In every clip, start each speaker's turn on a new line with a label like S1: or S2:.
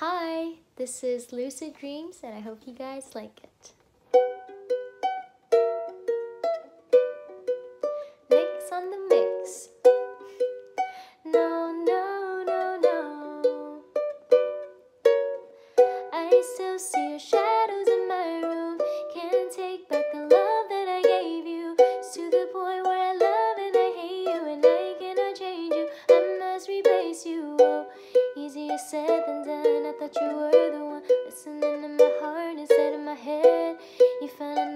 S1: Hi, this is Lucid Dreams and I hope you guys like it. Nix on the mix. No, no, no, no. I still see your shadows in my room. fell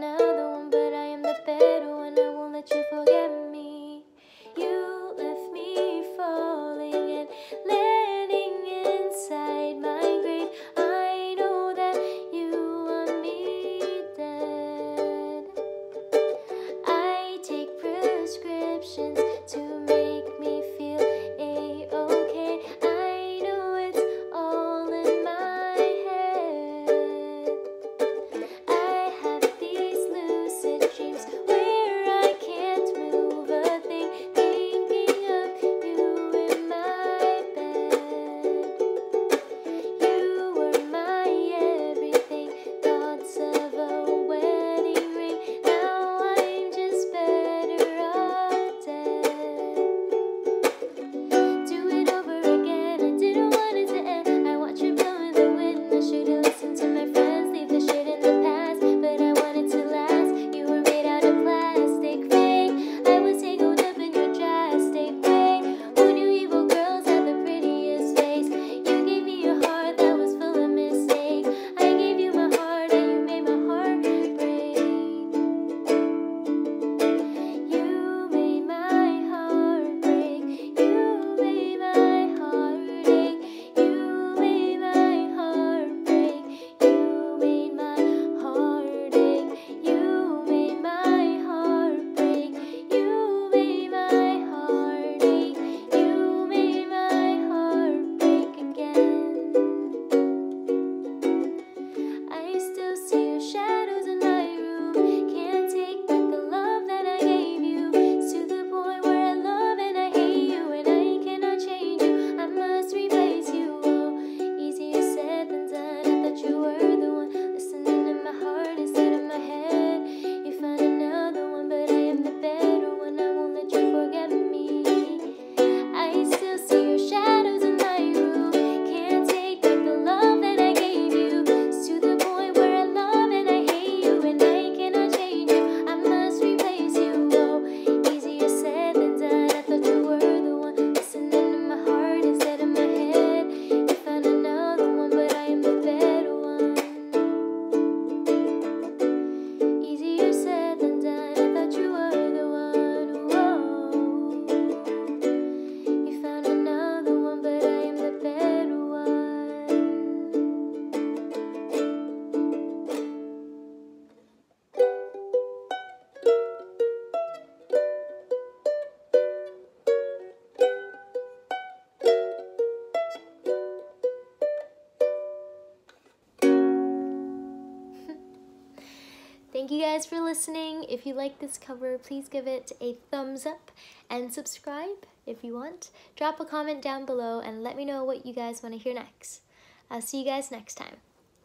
S1: Thank you guys for listening. If you like this cover, please give it a thumbs up and subscribe if you want. Drop a comment down below and let me know what you guys want to hear next. I'll see you guys next time.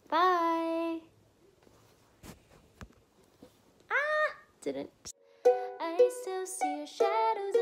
S1: Bye! Ah! Didn't. I still see your shadows